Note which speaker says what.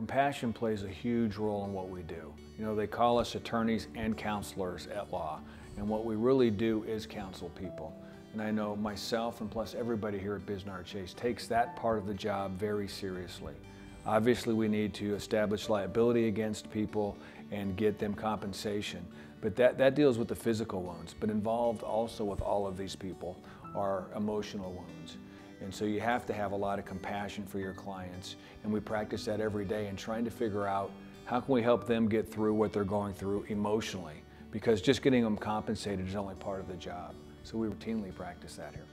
Speaker 1: Compassion plays a huge role in what we do. You know, they call us attorneys and counselors at law, and what we really do is counsel people. And I know myself and plus everybody here at Bisnar Chase takes that part of the job very seriously. Obviously, we need to establish liability against people and get them compensation. But that, that deals with the physical wounds. But involved also with all of these people are emotional wounds. And so you have to have a lot of compassion for your clients. And we practice that every day and trying to figure out how can we help them get through what they're going through emotionally. Because just getting them compensated is only part of the job. So we routinely practice that here.